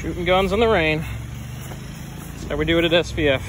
Shooting guns in the rain. That's how we do it at SPF.